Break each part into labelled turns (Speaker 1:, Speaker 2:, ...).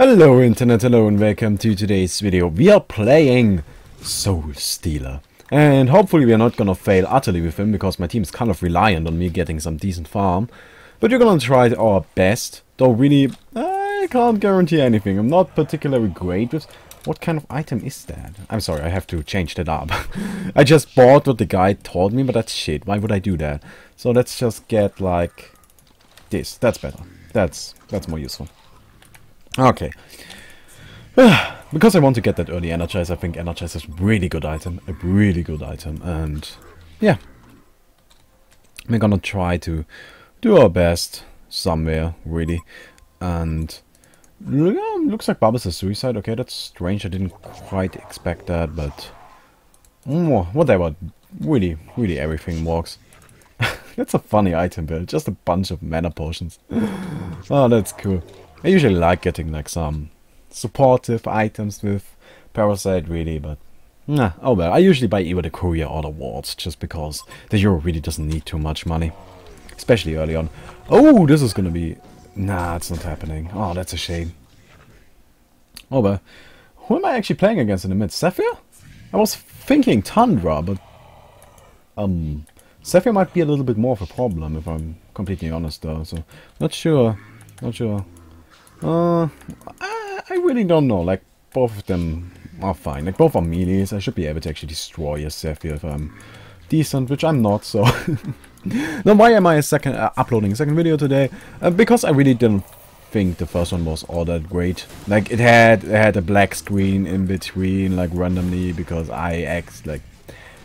Speaker 1: Hello internet, hello and welcome to today's video. We are playing Soulstealer. And hopefully we are not gonna fail utterly with him, because my team is kind of reliant on me getting some decent farm. But we're gonna try our best, though really, I can't guarantee anything. I'm not particularly great with... What kind of item is that? I'm sorry, I have to change that up. I just bought what the guy told me, but that's shit. Why would I do that? So let's just get like this. That's better. That's that's more useful. Okay. because I want to get that early Energize, I think Energize is a really good item. A really good item. And yeah. We're gonna try to do our best somewhere, really. And yeah, looks like Bubbles is suicide. Okay, that's strange. I didn't quite expect that, but whatever. Really, really everything works. that's a funny item build. Just a bunch of mana potions. oh, that's cool. I usually like getting like some supportive items with Parasite really, but nah, oh well. I usually buy either the Courier or the Wards just because the Euro really doesn't need too much money. Especially early on. Oh, this is gonna be... Nah, it's not happening. Oh, that's a shame. Oh well. Who am I actually playing against in the mid? Zephyr? I was thinking Tundra, but... Um... Zephyr might be a little bit more of a problem, if I'm completely honest though, so... Not sure. Not sure. Uh, I, I really don't know. Like, both of them are fine. Like, both are melees. I should be able to actually destroy a Zephyr if I'm decent, which I'm not, so... now, why am I second, uh, uploading a second video today? Uh, because I really didn't think the first one was all that great. Like, it had, it had a black screen in between, like, randomly, because I ex, like,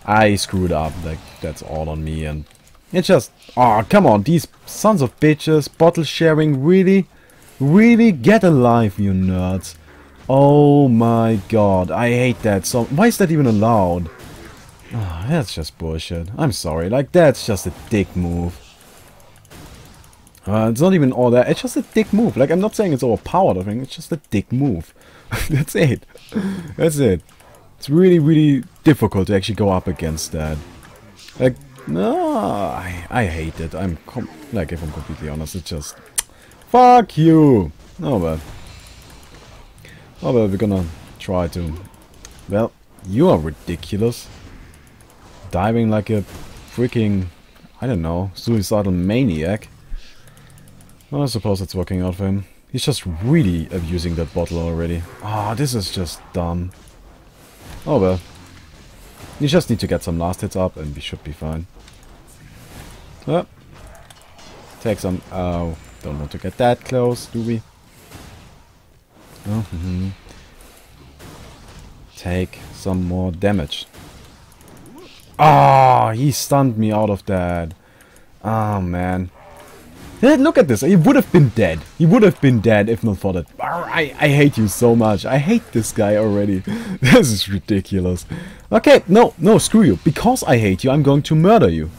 Speaker 1: I screwed up. Like, that's all on me, and... It's just... Oh, come on, these sons of bitches, bottle sharing, really? Really? Get alive, you nerds. Oh my god, I hate that so- Why is that even allowed? Oh, that's just bullshit. I'm sorry, like that's just a dick move. Uh, it's not even all that, it's just a dick move. Like, I'm not saying it's overpowered or anything, it's just a dick move. that's it. That's it. It's really, really difficult to actually go up against that. Like, no, I, I hate it. I'm, like, if I'm completely honest, it's just... Fuck you! Oh well. Oh well, we're gonna try to... Well, you are ridiculous. Diving like a freaking, I don't know, suicidal maniac. Well, I suppose it's working out for him. He's just really abusing that bottle already. Ah, oh, this is just dumb. Oh well. You just need to get some last hits up and we should be fine. Oh. Take some... Oh. Don't want to get that close, do we? Mm -hmm. Take some more damage. Ah, oh, he stunned me out of that. Oh, man. Look at this. He would have been dead. He would have been dead if not for that. I, I hate you so much. I hate this guy already. this is ridiculous. Okay, no, no, screw you. Because I hate you, I'm going to murder you.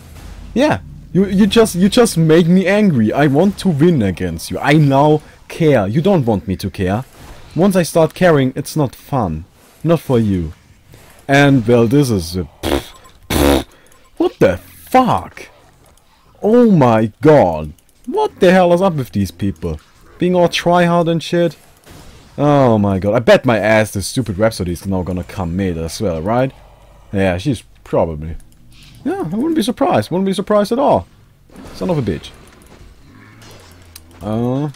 Speaker 1: Yeah, you you just you just make me angry. I want to win against you. I now care. You don't want me to care. Once I start caring, it's not fun. Not for you. And well, this is a What the fuck? Oh my god. What the hell is up with these people? Being all tryhard and shit? Oh my god. I bet my ass this stupid Rhapsody is now gonna come mid as well, right? Yeah, she's probably. Yeah, I wouldn't be surprised. Wouldn't be surprised at all. Son of a bitch. Uh,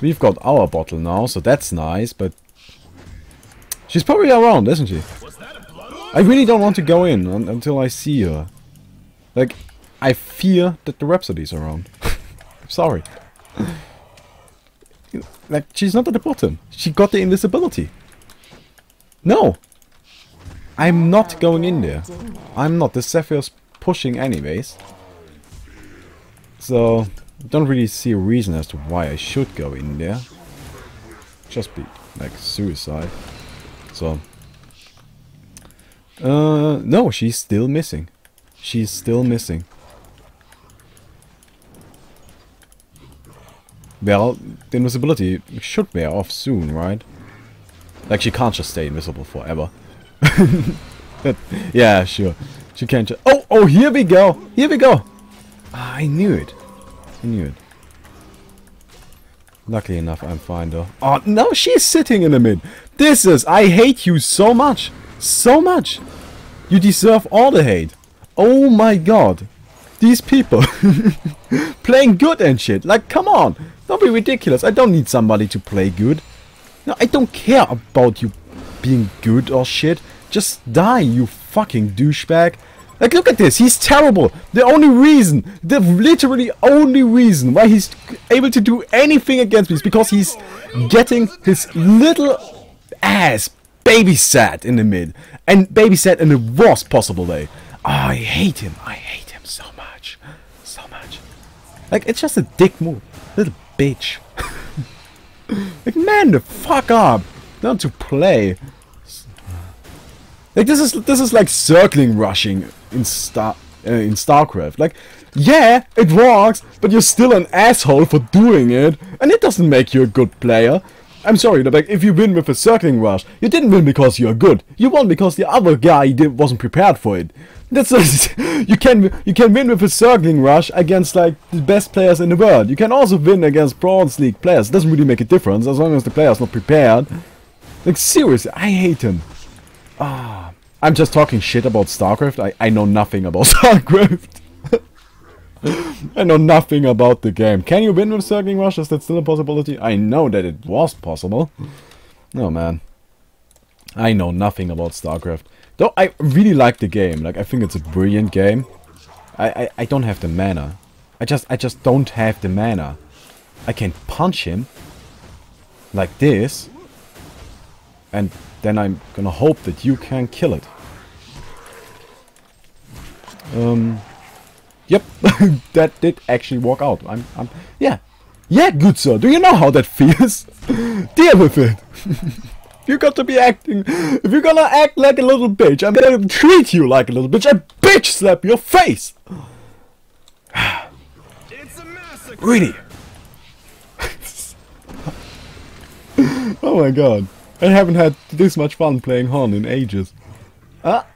Speaker 1: we've got our bottle now, so that's nice, but... She's probably around, isn't she? I really don't want to go in un until I see her. Like, I fear that the Rhapsody's around. Sorry. like, she's not at the bottom. She got the invisibility. No! I'm not going in there. I'm not. The Zephyr's pushing anyways. So, I don't really see a reason as to why I should go in there. Just be, like, suicide. So... Uh, no, she's still missing. She's still missing. Well, the invisibility should wear off soon, right? Like, she can't just stay invisible forever. yeah, sure. She can't. Oh, oh, here we go. Here we go. Ah, I knew it. I knew it. Luckily enough, I'm fine though. Oh, no, she's sitting in the mid. This is... I hate you so much. So much. You deserve all the hate. Oh my god. These people. playing good and shit. Like, come on. Don't be ridiculous. I don't need somebody to play good. No, I don't care about you being good or shit. Just die, you fucking douchebag. Like, look at this. He's terrible. The only reason, the literally only reason why he's able to do anything against me is because he's getting his little ass babysat in the mid. And babysat in the worst possible way. I hate him. I hate him so much. So much. Like, it's just a dick move. Little bitch. like, man, the fuck up. Not to play. Like this is this is like Zergling rushing in Star uh, in StarCraft. Like, yeah, it works, but you're still an asshole for doing it, and it doesn't make you a good player. I'm sorry, like if you win with a Zergling rush, you didn't win because you're good. You won because the other guy did, wasn't prepared for it. That's you can you can win with a Zergling rush against like the best players in the world. You can also win against Bronze League players. It doesn't really make a difference as long as the player's not prepared. Like seriously, I hate him. Ah, I'm just talking shit about StarCraft. I, I know nothing about StarCraft. I know nothing about the game. Can you win with Zergling Rush? Is that still a possibility? I know that it was possible. Oh man. I know nothing about StarCraft. Though I really like the game. Like I think it's a brilliant game. I, I, I don't have the mana. I just I just don't have the mana. I can punch him like this and then I'm gonna hope that you can kill it. Um, yep, that did actually work out. I'm, I'm, yeah, yeah, good sir. Do you know how that feels? Deal with it. you got to be acting. If you're gonna act like a little bitch, I'm gonna treat you like a little bitch and bitch slap your face. really? oh my god. I haven't had this much fun playing HoN in ages. Ah!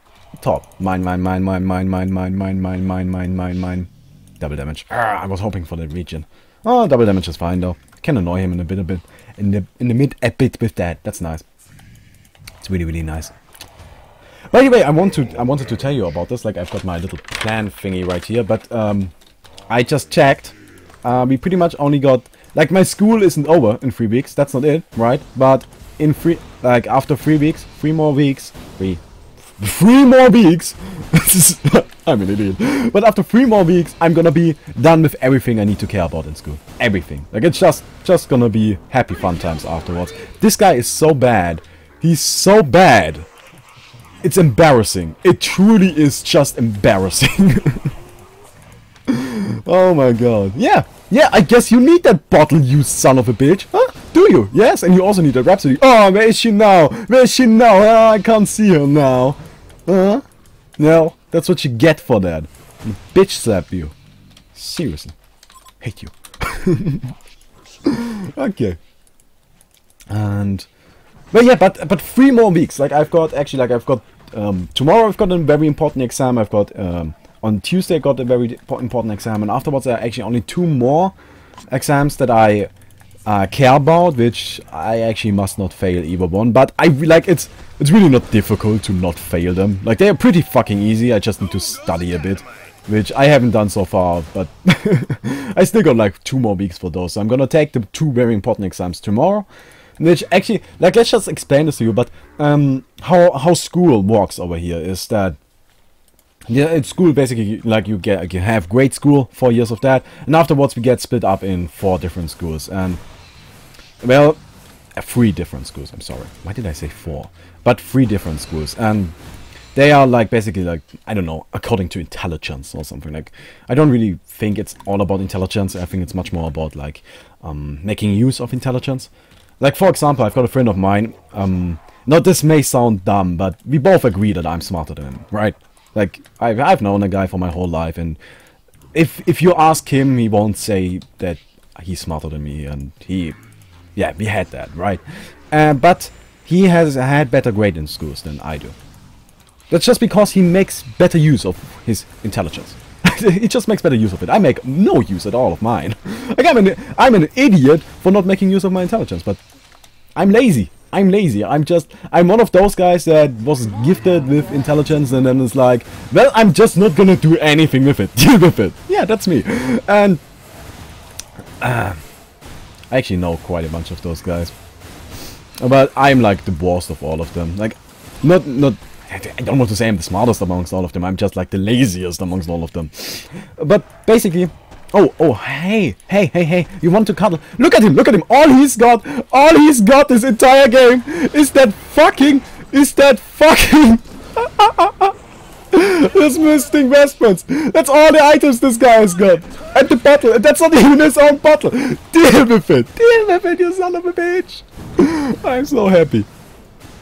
Speaker 1: Top. Mine, mine, mine, mine, mine, mine, mine, mine, mine, mine, mine, mine, mine. Double damage. Ah, I was hoping for the region. Oh, double damage is fine though. Can annoy him in a bit, a bit, in the in the mid a bit with that. That's nice. It's really, really nice. By the way, I want to I wanted to tell you about this. Like I've got my little plan thingy right here, but um, I just checked. Uh, we pretty much only got like my school isn't over in three weeks. That's not it, right? But in three, like after three weeks, three more weeks, three, three more weeks. I'm an idiot. But after three more weeks, I'm gonna be done with everything I need to care about in school. Everything. Like it's just, just gonna be happy fun times afterwards. This guy is so bad. He's so bad. It's embarrassing. It truly is just embarrassing. oh my god. Yeah. Yeah, I guess you need that bottle, you son of a bitch. Huh? You? Yes, and you also need a Rhapsody. Oh, where is she now? Where is she now? Oh, I can't see her now. Huh? No, that's what you get for that. bitch slap you. Seriously. Hate you. okay. And... But yeah, but but three more weeks. Like I've got actually like I've got um, tomorrow I've got a very important exam. I've got um, on Tuesday I got a very important exam, and afterwards there are actually only two more exams that I uh, care about, which I actually must not fail either one. But I like it's it's really not difficult to not fail them. Like they are pretty fucking easy. I just need to study a bit, which I haven't done so far. But I still got like two more weeks for those. So I'm gonna take the two very important exams tomorrow. Which actually, like, let's just explain this to you. But um, how how school works over here is that yeah, it's school basically like you get you have grade school, four years of that, and afterwards we get split up in four different schools and well, uh, three different schools. I'm sorry, why did I say four? But three different schools and they are like basically like I don't know according to intelligence or something like I don't really think it's all about intelligence. I think it's much more about like um, making use of intelligence. Like for example, I've got a friend of mine. Um, now this may sound dumb, but we both agree that I'm smarter than him, right? Like I've I've known a guy for my whole life, and if if you ask him, he won't say that he's smarter than me, and he, yeah, we had that right. Uh, but he has had better grade in schools than I do. That's just because he makes better use of his intelligence. he just makes better use of it. I make no use at all of mine. like I'm an I'm an idiot for not making use of my intelligence, but I'm lazy. I'm lazy. I'm just I'm one of those guys that was gifted with intelligence and then it's like, well, I'm just not gonna do anything with it. Deal with it. Yeah, that's me. And uh, I actually know quite a bunch of those guys. But I'm like the worst of all of them. Like, not not I don't want to say I'm the smartest amongst all of them. I'm just like the laziest amongst all of them. But basically, oh, oh, hey, hey, hey, hey, you want to cuddle? Look at him, look at him. All he's got, all he's got this entire game is that fucking, is that fucking, this Mystic Vestments. That's all the items this guy has got. And the bottle, that's not even his own bottle. Deal with it, deal with it, you son of a bitch. I'm so happy.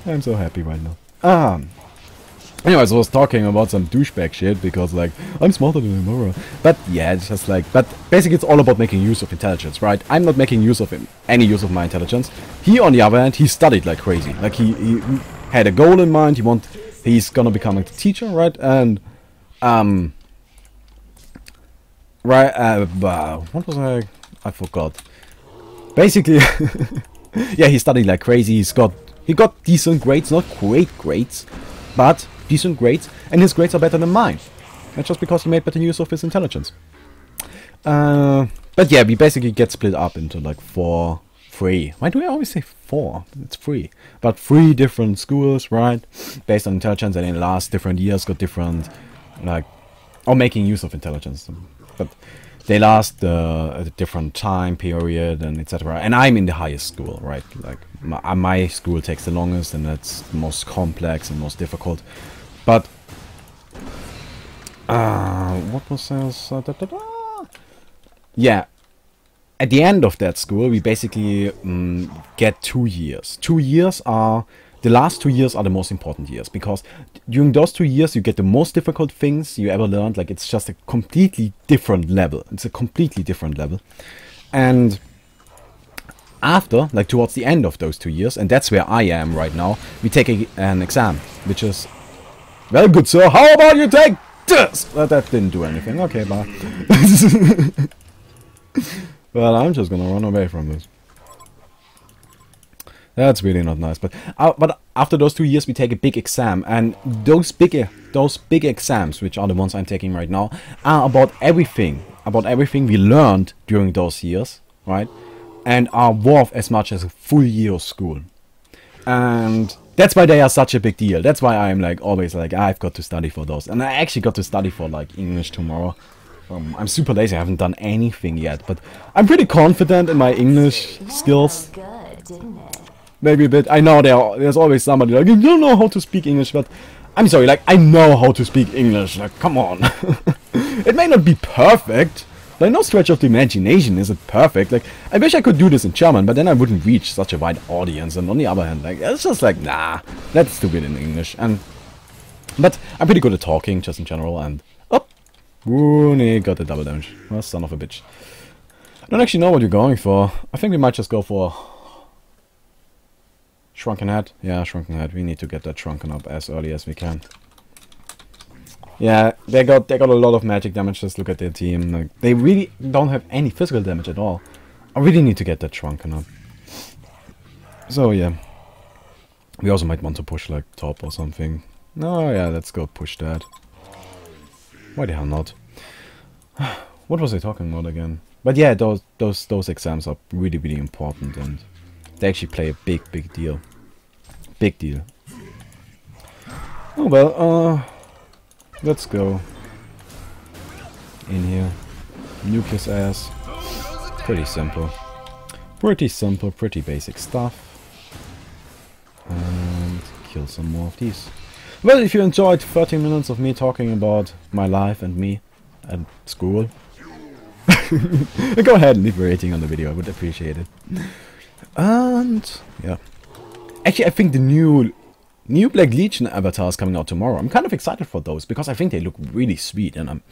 Speaker 1: I'm so happy right now. Um, Anyways, I was talking about some douchebag shit because, like, I'm smarter than Imura. But yeah, it's just like, but basically, it's all about making use of intelligence, right? I'm not making use of him, any use of my intelligence. He, on the other hand, he studied like crazy. Like, he, he had a goal in mind. He want, he's gonna become a teacher, right? And, um, right, uh, what was I? I forgot. Basically, yeah, he studied like crazy. He's got, he got decent grades, not great grades, but decent grades, and his grades are better than mine. That's just because he made better use of his intelligence. Uh, but yeah, we basically get split up into like four, three. Why do I always say four? It's free, But three different schools, right? Based on intelligence, and in the last different years got different, like, or making use of intelligence. But they last uh, a different time period and etc. And I'm in the highest school, right? Like my, uh, my school takes the longest and that's the most complex and most difficult. But uh, what was else? Uh, da, da, da. Yeah, at the end of that school, we basically um, get two years. Two years are the last two years are the most important years because during those two years you get the most difficult things you ever learned. Like it's just a completely different level. It's a completely different level, and after, like towards the end of those two years, and that's where I am right now, we take a, an exam, which is very good, sir. How about you take this? Well, that didn't do anything. Okay, bye. well, I'm just gonna run away from this. That's really not nice. But uh, but after those two years, we take a big exam, and those big those big exams, which are the ones I'm taking right now, are about everything, about everything we learned during those years, right? And are worth as much as a full year of school. And that's why they are such a big deal. That's why I'm like always like I've got to study for those, and I actually got to study for like English tomorrow. Um, I'm super lazy. I haven't done anything yet, but I'm pretty confident in my English skills. Good, maybe a bit. I know there there's always somebody like, you don't know how to speak English, but I'm sorry, like, I know how to speak English, like, come on. it may not be perfect, like, no stretch of the imagination is it perfect, like, I wish I could do this in German, but then I wouldn't reach such a wide audience, and on the other hand, like, it's just like, nah, that's stupid in English, and, but I'm pretty good at talking, just in general, and, oh, Rooney got the double damage, well, son of a bitch. I don't actually know what you're going for, I think we might just go for Shrunken Head? Yeah, Shrunken Head. We need to get that shrunken up as early as we can. Yeah, they got they got a lot of magic damage. Just look at their team. Like, they really don't have any physical damage at all. I really need to get that shrunken up. So yeah. We also might want to push like top or something. Oh yeah, let's go push that. Why the hell not? what was I talking about again? But yeah, those those those exams are really really important and they actually play a big big deal. Big deal. Oh well, uh, let's go. In here. His ass. Pretty simple. Pretty simple, pretty basic stuff. And kill some more of these. Well, if you enjoyed 13 minutes of me talking about my life and me at school, go ahead and leave a rating on the video, I would appreciate it. And, yeah. Actually, I think the new new Black Legion avatar is coming out tomorrow. I'm kind of excited for those because I think they look really sweet, and I'm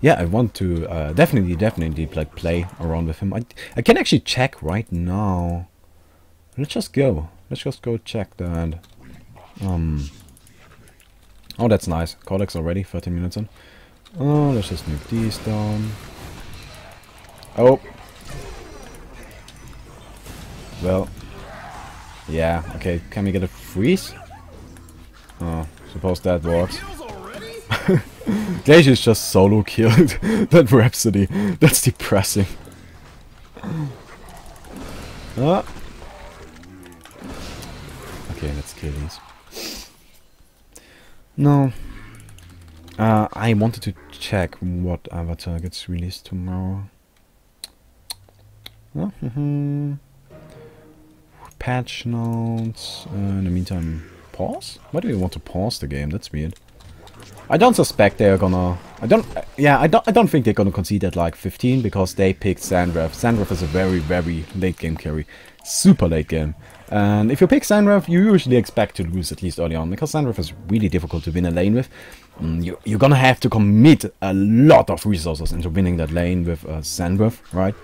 Speaker 1: yeah, I want to uh, definitely, definitely like play around with him. I I can actually check right now. Let's just go. Let's just go check that. Um. Oh, that's nice. Codex already, 13 minutes in. Oh, let's just nuke these down. Oh. Well. Yeah, okay, can we get a freeze? Oh, suppose that works. Glacius is just solo killed that Rhapsody. That's depressing. Ah. Okay, let's kill these. No. Uh, I wanted to check what avatar gets released tomorrow. Oh, mm -hmm. Patch notes. Uh, in the meantime, pause? Why do we want to pause the game? That's weird. I don't suspect they're gonna... I don't... Yeah, I don't, I don't think they're gonna concede at like 15 because they picked Sand Wraith. Sandrev is a very, very late game carry. Super late game. And if you pick Sand Wraith, you usually expect to lose at least early on because Sand Wraith is really difficult to win a lane with. Mm, you, you're gonna have to commit a lot of resources into winning that lane with uh, right?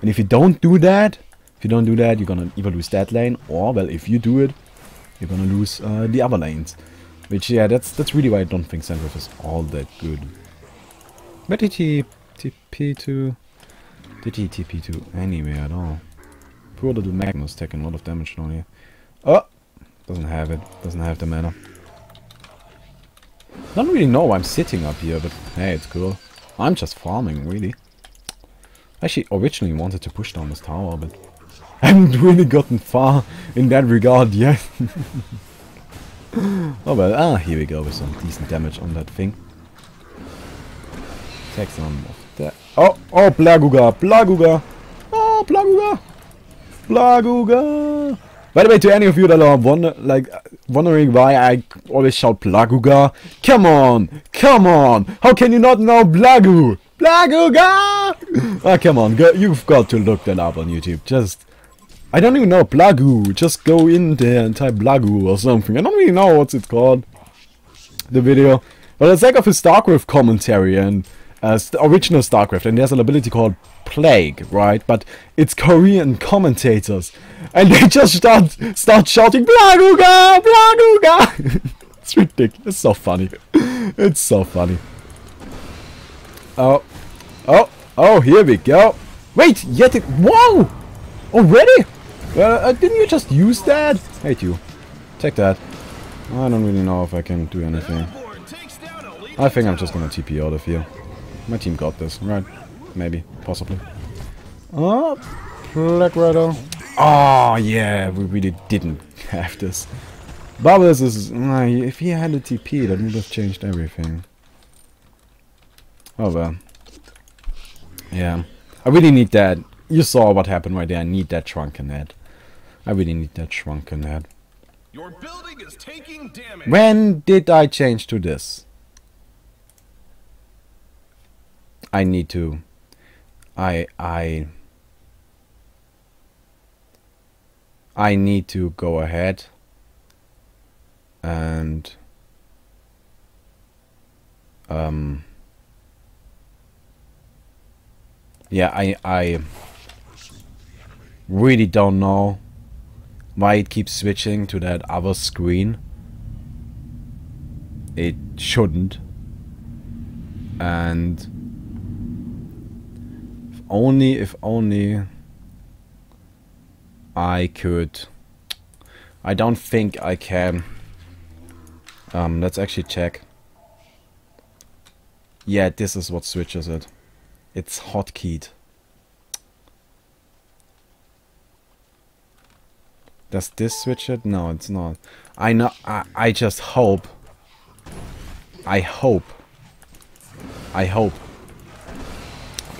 Speaker 1: And if you don't do that, if you don't do that, you're gonna either lose that lane or, well, if you do it, you're gonna lose uh, the other lanes. Which, yeah, that's that's really why I don't think Sand Wraith is all that good. Where did he TP to? Did he TP to anywhere at all? Poor little Magmus taking a lot of damage down here. Oh! Doesn't have it. Doesn't have the mana. Don't really know why I'm sitting up here, but hey, it's cool. I'm just farming, really. Actually, originally wanted to push down this tower, but I haven't really gotten far in that regard yet. oh well, ah, here we go with some decent damage on that thing. Take some of that. Oh, oh, Plaguga, Plaguga! Oh, Blaguga! Blaguga! By the way, to any of you that are wonder, like wondering why I always shout Blaguga, come on, come on! How can you not know Blagu? Blaguga! Ah, come on, go, you've got to look that up on YouTube. Just I don't even know Blagu. Just go in there and type Blagu or something. I don't really know what's it called. The video. But it's like of a StarCraft commentary and uh, original StarCraft, and there's an ability called Plague, right? But it's Korean commentators, and they just start start shouting Blaguga, Blaguga. it's ridiculous. It's so funny. It's so funny. Oh, oh, oh! Here we go. Wait, yet it. Whoa! Already? Uh, didn't you just use that? Hate you. Take that. I don't really know if I can do anything. I think I'm just gonna TP out of here. My team got this, right? Maybe. Possibly. Oh, Black Rider. Oh, yeah, we really didn't have this. Bubbles is... if he had a TP, that would have changed everything. Oh, well. Yeah. I really need that. You saw what happened right there. I need that Shrunken Head. I really need that shrunken head. Your building is taking damage. When did I change to this? I need to. I I. I need to go ahead and um yeah I I really don't know why it keeps switching to that other screen. It shouldn't. And only, if only I could. I don't think I can. Um, let's actually check. Yeah, this is what switches it. It's hotkeyed. Does this switch it? No, it's not. I know. I, I just hope. I hope. I hope.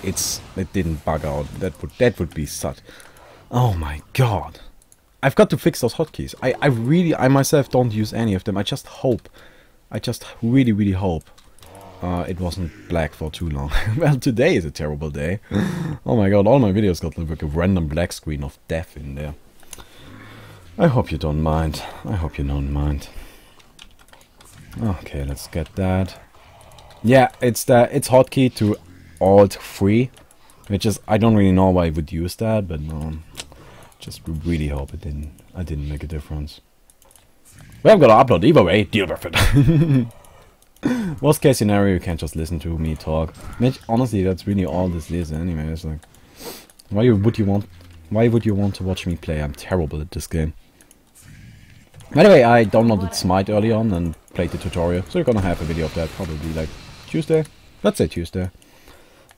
Speaker 1: It's. It didn't bug out. That would. That would be such. Oh my god. I've got to fix those hotkeys. I. I really. I myself don't use any of them. I just hope. I just really, really hope. Uh, it wasn't black for too long. well, today is a terrible day. oh my god, all my videos got like a random black screen of death in there. I hope you don't mind. I hope you don't mind. Okay, let's get that. Yeah, it's the it's hotkey to Alt free, which is I don't really know why I would use that, but um, just really hope it didn't I didn't make a difference. We I'm gonna upload either way. Deal with it. Worst case scenario, you can't just listen to me talk. Which, honestly, that's really all this is anyway. It's like, why would you want, why would you want to watch me play? I'm terrible at this game. By the way, I downloaded Smite early on and played the tutorial, so you're gonna have a video of that probably like Tuesday. Let's say Tuesday.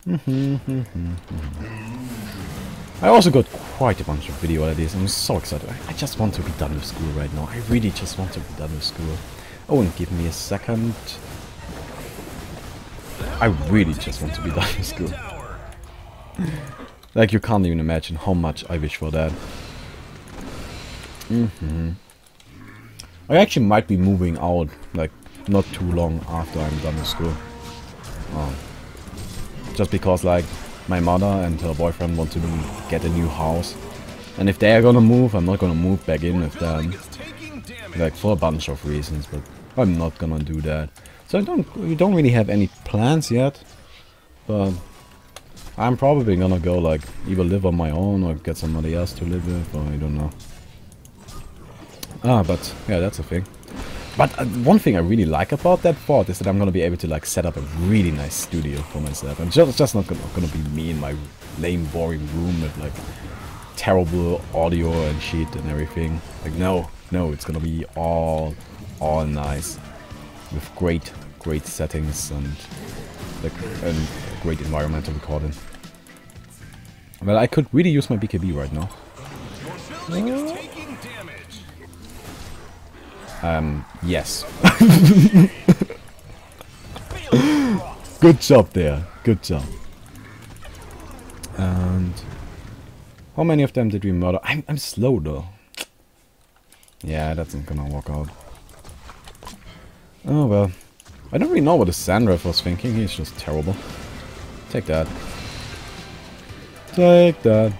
Speaker 1: I also got quite a bunch of video ideas. I'm so excited. I just want to be done with school right now. I really just want to be done with school. Oh, and give me a second. I really just want to be done with school. like, you can't even imagine how much I wish for that. Mm hmm I actually might be moving out, like, not too long after I'm done with school. Um, just because, like, my mother and her boyfriend want to get a new house. And if they're gonna move, I'm not gonna move back in with them. Like, for a bunch of reasons, but I'm not gonna do that. So I don't, we don't really have any plans yet. But I'm probably gonna go, like, either live on my own or get somebody else to live with, or I don't know. Ah, but, yeah, that's a thing. But uh, one thing I really like about that part is that I'm gonna be able to like set up a really nice studio for myself. And just just not gonna, gonna be me in my lame, boring room with like terrible audio and shit and everything. Like no, no, it's gonna be all all nice with great great settings and like and great environmental recording. Well, I could really use my BKB right now. Um, yes. Good job there. Good job. And how many of them did we murder? I'm, I'm slow though. Yeah, that's not gonna work out. Oh well. I don't really know what the Sand Wraith was thinking. He's just terrible. Take that. Take that.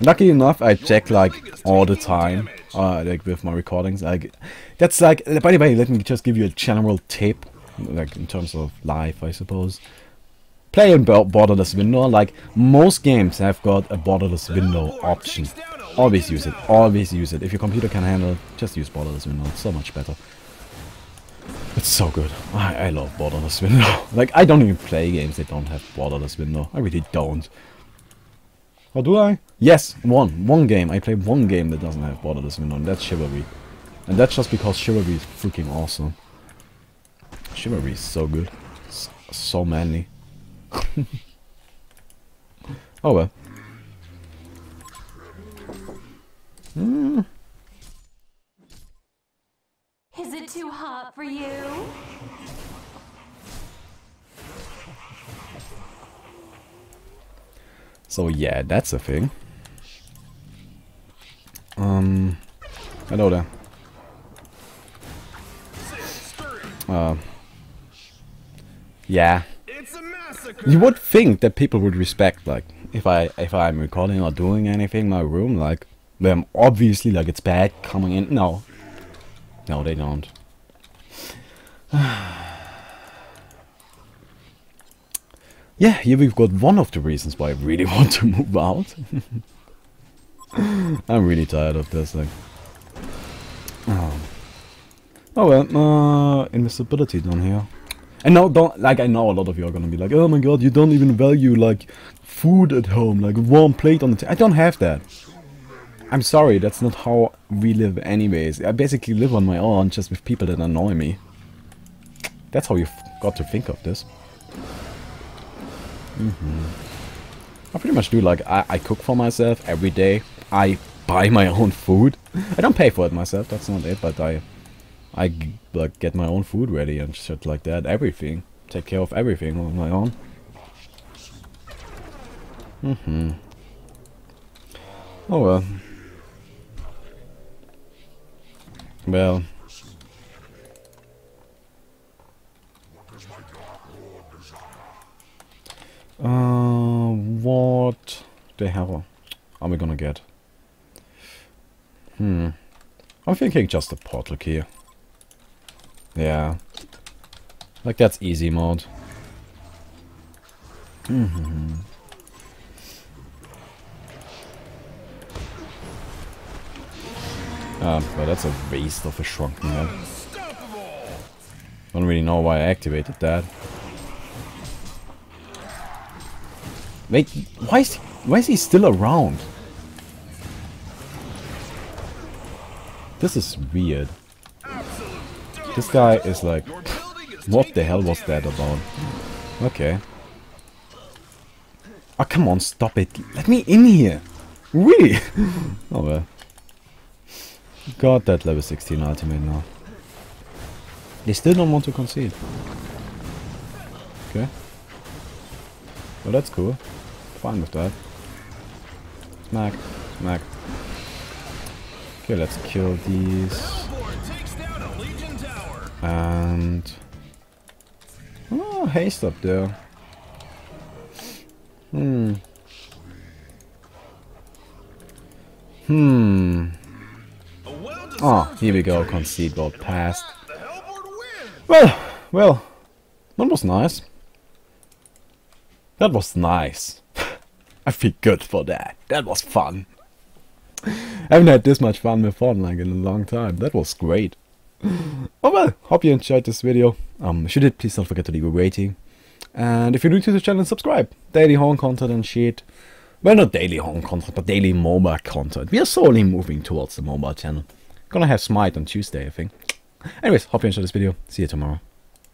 Speaker 1: Lucky enough, I check like all the time uh, like with my recordings. Like that's like. By the way, let me just give you a general tip, like in terms of life, I suppose. Play in borderless window. Like most games have got a borderless window option. Always use it. Always use it. If your computer can handle, it, just use borderless window. It's so much better. It's so good. I, I love borderless window. like I don't even play games that don't have borderless window. I really don't. Or do I? Yes, one. One game. I played one game that doesn't have borderless window, and that's Chivalry. And that's just because Chivalry is freaking awesome. Chivalry is so good. So, so manly. oh well.
Speaker 2: Mm. Is it too hot for you?
Speaker 1: So yeah, that's a thing. Um, hello there. Uh, yeah. You would think that people would respect, like, if I if I'm recording or doing anything in my room, like, them obviously like it's bad coming in. No, no, they don't. Yeah, here we've got one of the reasons why I really want to move out. I'm really tired of this thing. Oh, oh well, uh, invisibility down here. And now, don't like I know a lot of you are gonna be like, oh my god, you don't even value like food at home, like a warm plate on the table. I don't have that. I'm sorry, that's not how we live anyways. I basically live on my own, just with people that annoy me. That's how you've got to think of this. Mm -hmm. I pretty much do like I, I cook for myself every day. I buy my own food. I don't pay for it myself. That's not it. But I I like get my own food ready and shit like that. Everything. Take care of everything on my own. Mm hmm. Oh well. Well. Uh, what the hell are we gonna get? Hmm. I'm thinking just a portal key. Yeah. Like that's easy mode. Mm hmm. Ah, but that's a waste of a shrunken head. Don't really know why I activated that. Wait, why is he, why is he still around? This is weird. This guy is like, what the hell was that about? Okay. Oh, come on, stop it. Let me in here. Really? oh well. Got that level 16 ultimate now. They still don't want to concede. Okay. Well, that's cool. Fine with that. Smack. Smack. Okay, let's kill these. And... Oh, haste up there. Hmm. Hmm. Oh, here we go, concede vote passed. Well, well, that was nice. That was nice. I feel good for that. That was fun. I haven't had this much fun with Fortnite in a long time. That was great. Oh well, hope you enjoyed this video. Um, if you did, please don't forget to leave a rating. And if you're new to the channel, subscribe. Daily HoN content and shit. Well, not daily HoN content, but daily MOBA content. We are slowly moving towards the MOBA channel. Gonna have Smite on Tuesday, I think. Anyways, hope you enjoyed this video. See you tomorrow.